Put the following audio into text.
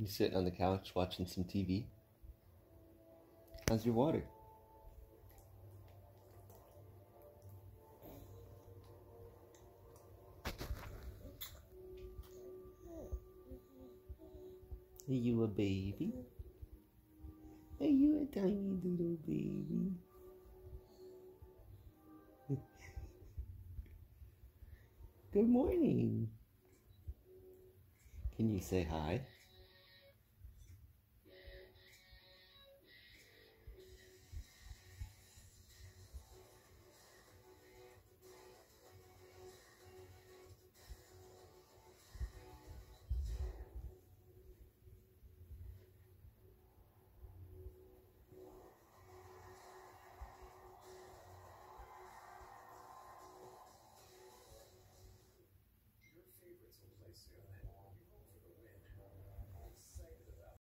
You sitting on the couch watching some TV? How's your water? Are you a baby? Are you a tiny little baby? Good morning. Can you say hi? Your